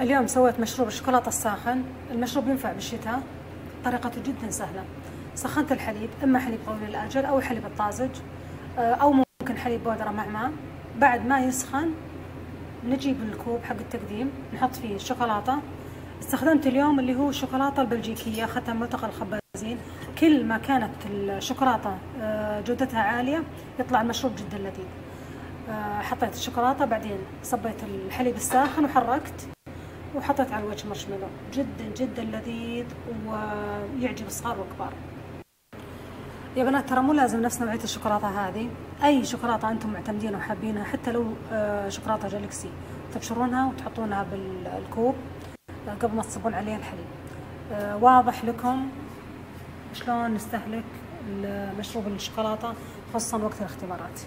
اليوم سويت مشروب الشوكولاتة الساخن. المشروب ينفع بالشتاء طريقته جدا سهلة. سخنت الحليب إما حليب طويل الأجل أو الحليب الطازج آه، أو ممكن حليب بودرة مع ماء. بعد ما يسخن نجيب الكوب حق التقديم نحط فيه الشوكولاتة. استخدمت اليوم اللي هو الشوكولاتة البلجيكية أخذتها ملتقى الخبازين. كل ما كانت الشوكولاتة آه، جودتها عالية يطلع المشروب جدا لذيذ. آه، حطيت الشوكولاتة بعدين صبيت الحليب الساخن وحركت. وحطيت على الوجه مارشميلو جدا جدا لذيذ ويعجب الصغار والكبار يا بنات ترى مو لازم نفس نوعية الشوكولاتة هذه. أي شوكولاتة أنتم معتمدينها وحابينها حتى لو آه، شوكولاتة جالكسي. تبشرونها وتحطونها بالكوب آه، قبل ما تصبون عليها الحليب. آه، واضح لكم شلون نستهلك مشروب الشوكولاتة خصوصا وقت الاختبارات.